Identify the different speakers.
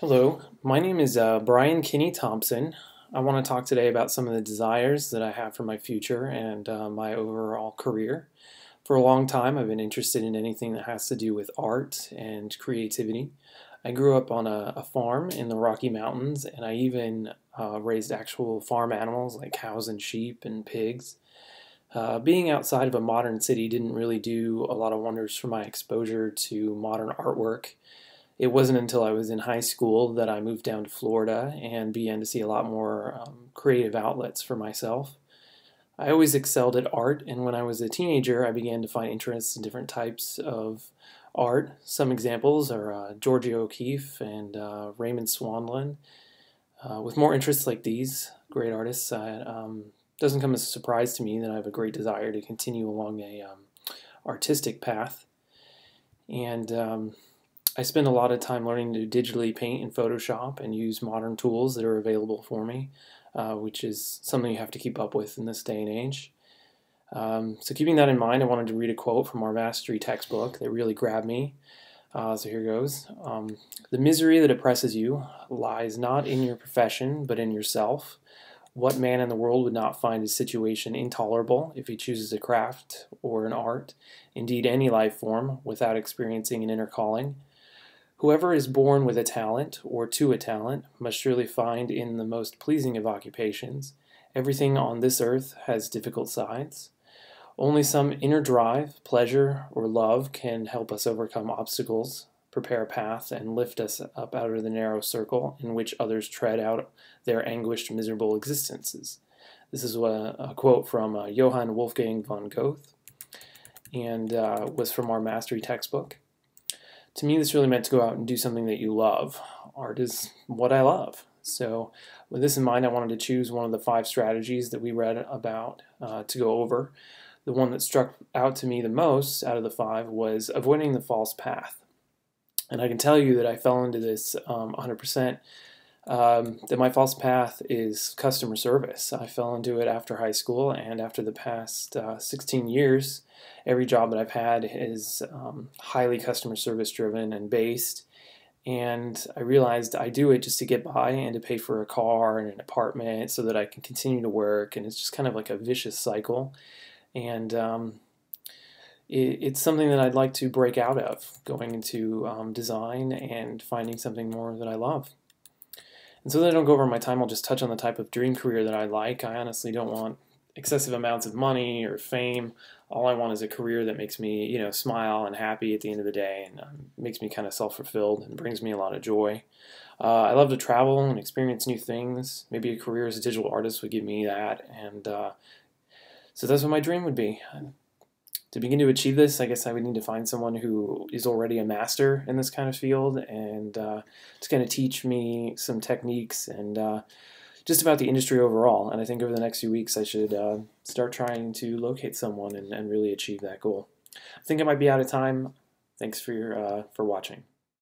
Speaker 1: Hello, my name is uh, Brian Kinne Thompson. I want to talk today about some of the desires that I have for my future and uh, my overall career. For a long time, I've been interested in anything that has to do with art and creativity. I grew up on a, a farm in the Rocky Mountains, and I even uh, raised actual farm animals like cows and sheep and pigs. Uh, being outside of a modern city didn't really do a lot of wonders for my exposure to modern artwork it wasn't until I was in high school that I moved down to Florida and began to see a lot more um, creative outlets for myself. I always excelled at art, and when I was a teenager, I began to find interests in different types of art. Some examples are uh, Georgia O'Keeffe and uh, Raymond Swanland. Uh, with more interests like these great artists, it um, doesn't come as a surprise to me that I have a great desire to continue along a um, artistic path. And um, I spend a lot of time learning to digitally paint in Photoshop and use modern tools that are available for me, uh, which is something you have to keep up with in this day and age. Um, so keeping that in mind, I wanted to read a quote from our mastery textbook that really grabbed me. Uh, so here goes. Um, the misery that oppresses you lies not in your profession, but in yourself. What man in the world would not find his situation intolerable if he chooses a craft or an art, indeed any life form, without experiencing an inner calling? Whoever is born with a talent, or to a talent, must surely find in the most pleasing of occupations. Everything on this earth has difficult sides. Only some inner drive, pleasure, or love can help us overcome obstacles, prepare a path, and lift us up out of the narrow circle in which others tread out their anguished, miserable existences. This is a, a quote from uh, Johann Wolfgang von Goethe and uh, was from our mastery textbook to me, this really meant to go out and do something that you love. Art is what I love. So, with this in mind, I wanted to choose one of the five strategies that we read about uh, to go over. The one that struck out to me the most out of the five was avoiding the false path. And I can tell you that I fell into this um, 100%. Um, that my false path is customer service. I fell into it after high school and after the past uh, 16 years every job that I've had is um, highly customer service driven and based. And I realized I do it just to get by and to pay for a car and an apartment so that I can continue to work. And it's just kind of like a vicious cycle. And um, it, it's something that I'd like to break out of, going into um, design and finding something more that I love. And so that I don't go over my time, I'll just touch on the type of dream career that I like. I honestly don't want excessive amounts of money or fame. All I want is a career that makes me, you know, smile and happy at the end of the day, and um, makes me kind of self-fulfilled and brings me a lot of joy. Uh, I love to travel and experience new things. Maybe a career as a digital artist would give me that, and uh, so that's what my dream would be. To begin to achieve this, I guess I would need to find someone who is already a master in this kind of field and uh, to kind of teach me some techniques and uh, just about the industry overall. And I think over the next few weeks, I should uh, start trying to locate someone and, and really achieve that goal. I think I might be out of time. Thanks for your, uh, for watching.